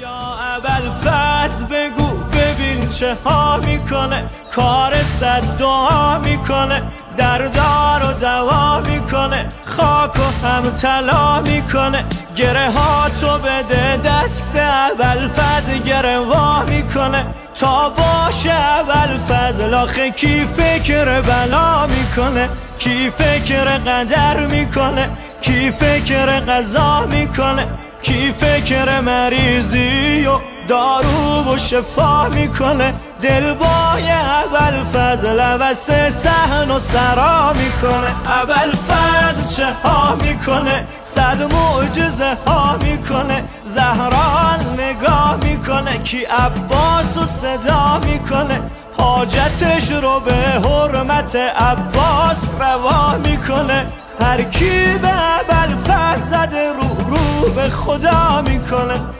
یا اول فز بگو ببین چه ها می‌کنه. کار صد دعا می‌کنه. در دار و دوا می‌کنه. خاک و هم طلا می‌کنه. گره ها تو بده دست اول فز گره وا می‌کنه. تا باشه اول فضل آخه کی فکر بلا می‌کنه. کی فکر قدر می‌کنه. کی فکر قضا می‌کنه. کی فکر مریضی دارو و شفا می‌کنه دل بای اول فضل وسه سهن و سرا می‌کنه. اول فضل چه ها می‌کنه صد معجزه ها می‌کنه. زهران نگاه می‌کنه کی عباس و صدا می‌کنه. حاجتش رو به حرمت عباس روا می‌کنه. هر کی به اول زده رو رو به خدا می‌کنه.